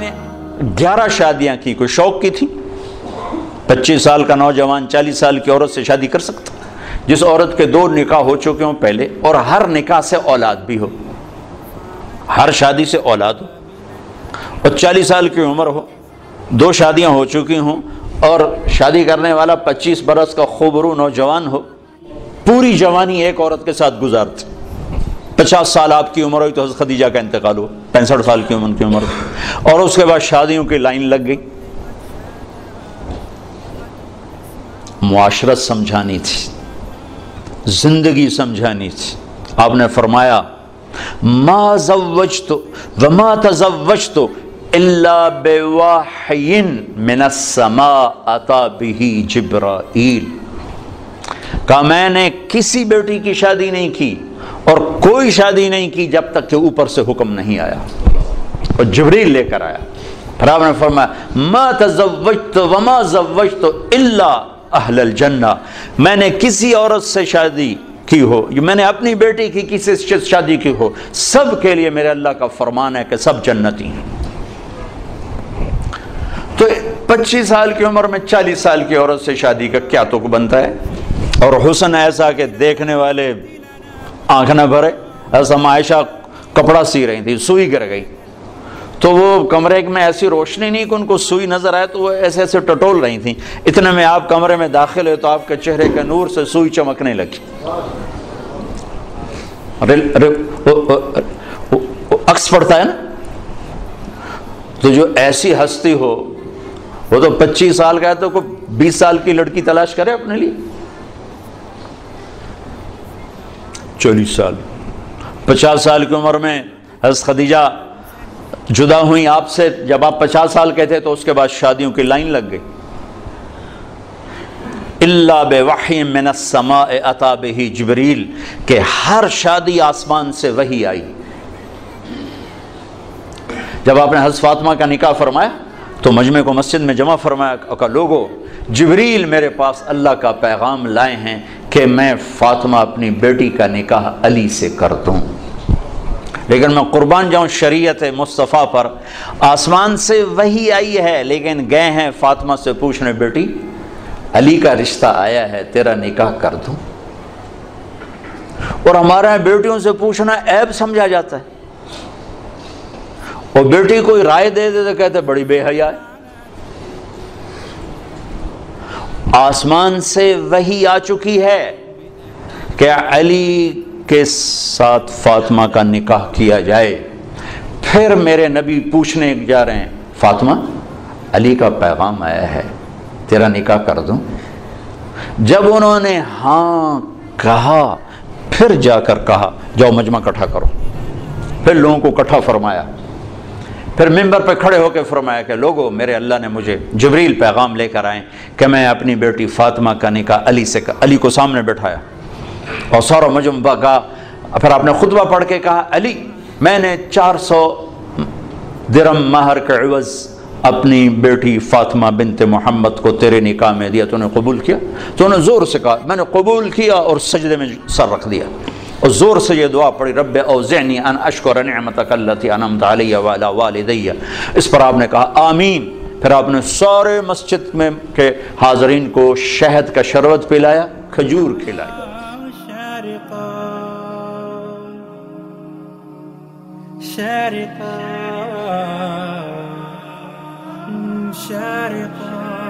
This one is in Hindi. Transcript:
ग्यारह शादियाँ की, कोई शौक की थी? पच्चीस साल का नौजवान, चालीस साल की औरत से शादी कर सकता? जिस औरत के दो निकाह हो चुके हों पहले, और हर निकाह से औलाद भी हो। हर शादी से औलाद हो। और चालीस साल की उम्र हो, दो शादियाँ हो चुकी हों, और शादी करने वाला पच्चीस बरस का खूबरू नौजवान हो। पूरी जवानी एक औरत के साथ गुजारते। पचास साल आपकी उम्र हुई तो हज़रत खदीजा का इंतकाल हुआ। पैंसठ साल की उम्र की उम्र। और उसके बाद शादियों की लाइन लग गई। मुआशरत समझानी थी, ज़िंदगी समझानी थी। आपने फरमाया, मा जवज तो वमा तजवज तो बेवाहिन मिनसमा अता बिही जिब्राइल। कहा, मैंने किसी बेटी की शादी नहीं की। और कोई शादी नहीं की जब तक कि ऊपर से हुक्म नहीं आया। और जबरील लेकर आया। फिर आपने फरमाया अहलल जन्ना। मैंने किसी औरत से शादी की हो, मैंने अपनी बेटी की किसी से शादी की हो, सब के लिए मेरे अल्लाह का फरमान है कि सब जन्नती हैं। तो 25 साल की उम्र में 40 साल की औरत से शादी का क्या तुक बनता है? और हुसन ऐसा कि देखने वाले आँख न भरे। ऐसा मायशा कपड़ा सी रही थी, सुई गिर गई। तो वो कमरे में ऐसी रोशनी नहीं कि उनको सुई नज़र आए तो वो ऐसे ऐसे टटोल रही थी। इतने में आप कमरे में दाखिल हो तो आपके चेहरे के नूर से सुई चमकने लगी। अक्स पड़ता है ना? तो जो ऐसी हस्ती हो, वो तो 25 साल का है तो कोई 20 साल की लड़की तलाश करे अपने लिए। चालीस साल। पचास साल की उम्र में हज खदीजा जुदा हुई आपसे। जब आप पचास साल के थे तो उसके बाद शादियों की लाइन लग गई। इल्ला बेवाही मिनसमा अता बही जबरील, के हर शादी आसमान से वही आई। जब आपने हज फातमा का निकाह फरमाया तो मजमे को मस्जिद में जमा फरमाया लोगो, जबरील मेरे पास अल्लाह का पैगाम लाए हैं कि मैं फातिमा अपनी बेटी का निकाह अली से कर दूँ। लेकिन मैं कुर्बान जाऊँ शरीयत मुस्तफ़ा पर, आसमान से वही आई है, लेकिन गए हैं फातिमा से पूछने, बेटी, अली का रिश्ता आया है, तेरा निकाह कर दूँ? और हमारे यहाँ बेटियों से पूछना, ऐब समझा जाता है? और बेटी कोई राय दे दे तो कहते, बड़ी बेहया है आसमान से वही आ चुकी है। कि अली के साथ फातिमा का निकाह किया जाए? फिर मेरे नबी पूछने जा रहे हैं, फातिमा, अली का पैगाम आया है, तेरा निकाह कर दूँ? जब उन्होंने हाँ कहा, फिर जाकर कहा, जाओ मजमा इकट्ठा करो। फिर लोगों को इकट्ठा फरमाया फिर मेंबर पर खड़े होकर फरमाया कि, लोगों, मेरे अल्लाह ने मुझे जबरील पैगाम लेकर आए कि मैं अपनी बेटी फातिमा का निका अली से अली को सामने बैठाया। और सौर मजम्बा का फिर आपने खुतबा पढ़ के कहा, अली, मैंने 400 दिरम महर के अपनी बेटी फातिमा बिनते मोहम्मद को तेरे निकाह में दिया, तूने कबूल किया? तो उन्होंने ज़ोर से कहा, मैंने कबूल किया और सजदे में सर रख दिया। और ज़ोर से ये दुआ पढ़ी रब अवजैनी अन अशकर नमतकल्लती अनम तलिया वाला वालदैया। इस पर आपने कहा, आमीन। फिर आपने सारे मस्जिद में के हाजरीन को शहद का शरबत पिलाया, खजूर खिलाया। शरता शरता